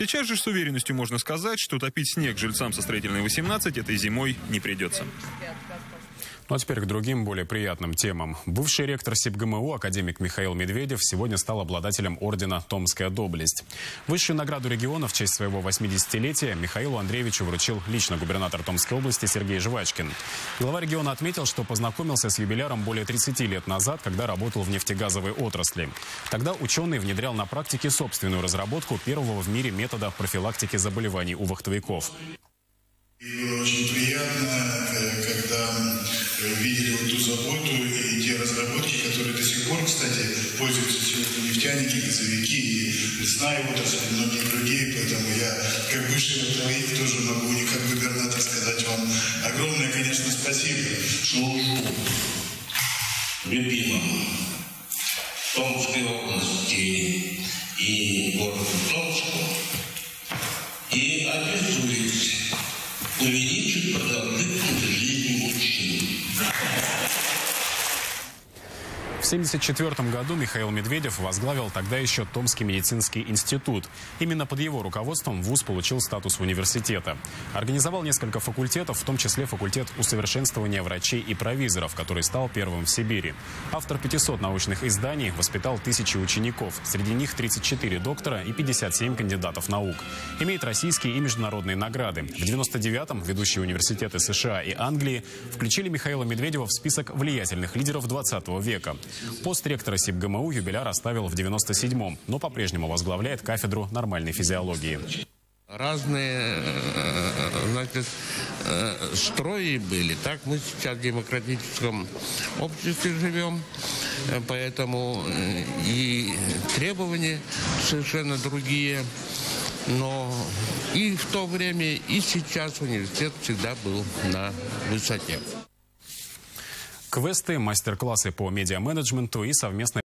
Сейчас же с уверенностью можно сказать, что топить снег жильцам со строительной 18 этой зимой не придется. Ну а теперь к другим, более приятным темам. Бывший ректор СИБГМУ, академик Михаил Медведев, сегодня стал обладателем ордена «Томская доблесть». Высшую награду региона в честь своего 80-летия Михаилу Андреевичу вручил лично губернатор Томской области Сергей Жвачкин. Глава региона отметил, что познакомился с юбиляром более 30 лет назад, когда работал в нефтегазовой отрасли. Тогда ученый внедрял на практике собственную разработку первого в мире метода профилактики заболеваний у вахтовиков. И очень приятно, когда видели вот ту заботу и те разработки, которые до сих пор, кстати, пользуются сегодня нефтяники, газовики и лесная отрасль, и многие другие. Поэтому я, как бывший вахтовик, тоже могу не как губернатор сказать вам огромное, конечно, спасибо. Служу любимому Томской области и городу Томску и обязуюсь увеличить продолжительность 1974 году Михаил Медведев возглавил тогда еще Томский медицинский институт. Именно под его руководством ВУЗ получил статус университета. Организовал несколько факультетов, в том числе факультет усовершенствования врачей и провизоров, который стал первым в Сибири. Автор 500 научных изданий воспитал тысячи учеников. Среди них 34 доктора и 57 кандидатов наук. Имеет российские и международные награды. В 99-м ведущие университеты США и Англии включили Михаила Медведева в список влиятельных лидеров 20 века. Пост ректора СИБГМУ юбиляр оставил в 97-м, но по-прежнему возглавляет кафедру нормальной физиологии. Разные значит, строи были. Так мы сейчас в демократическом обществе живем, поэтому и требования совершенно другие. Но и в то время, и сейчас университет всегда был на высоте. Квесты, мастер-классы по медиа-менеджменту и совместная